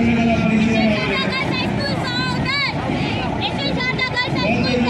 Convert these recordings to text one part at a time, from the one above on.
Jordan, guys, high school, so all good. This is Jordan, guys, high school.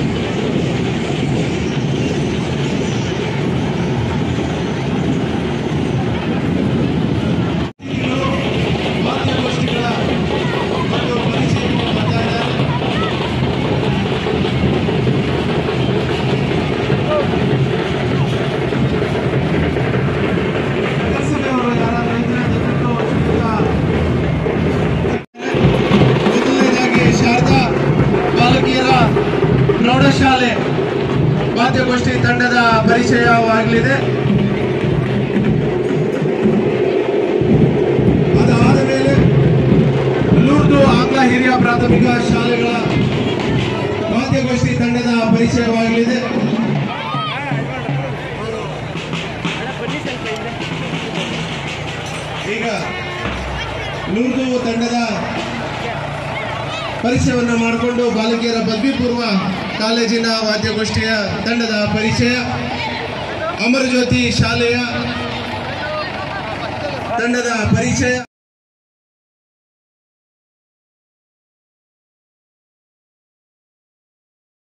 ಪ್ರೌಢಶಾಲೆ ವಾದ್ಯಗೋಷ್ಠಿ ತಂಡದ ಪರಿಚಯವಾಗಲಿದೆ. ಅದಾದ ಮೇಲೆ ಲೂರ್ದು ಆಂಗ್ಲ ಹಿರಿಯ ಪ್ರಾಥಮಿಕ ಶಾಲೆಗಳ ವಾದ್ಯಗೋಷ್ಠಿ ತಂಡದ ಪರಿಚಯವಾಗಲಿದೆ. ಈಗ ಲೂರ್ದು ತಂಡದ ಪರಿಚಯವನ್ನು ಮಾಡಿಕೊಂಡು ಬಾಲಕಿಯರ ಪದವಿ ಪೂರ್ವ ಕಾಲೇಜಿನ ವಾದ್ಯಗೋಷ್ಠಿಯ ತಂಡದ ಪರಿಚಯ ಅಮರಜ್ಯೋತಿ ಶಾಲೆಯ ತಂಡದ ಪರಿಚಯ.